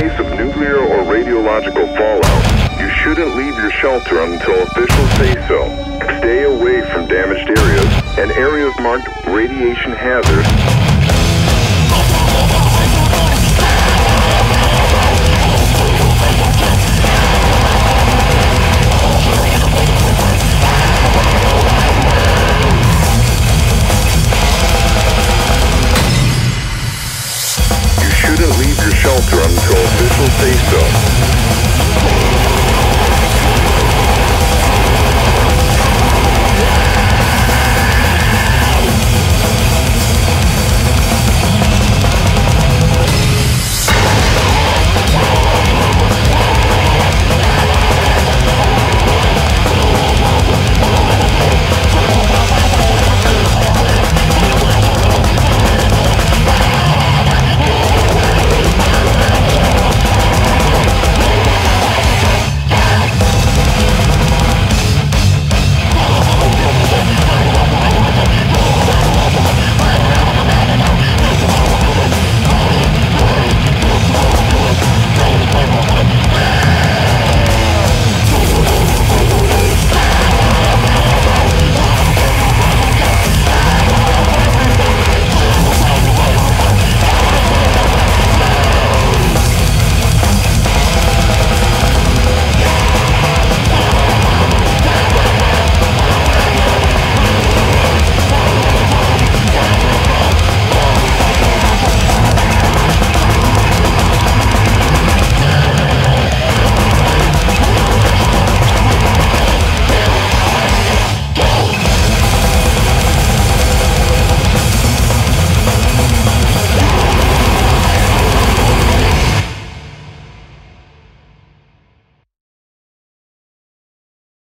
case of nuclear or radiological fallout, you shouldn't leave your shelter until officials say so. Stay away from damaged areas and areas marked radiation hazard shelter on Crystal Peace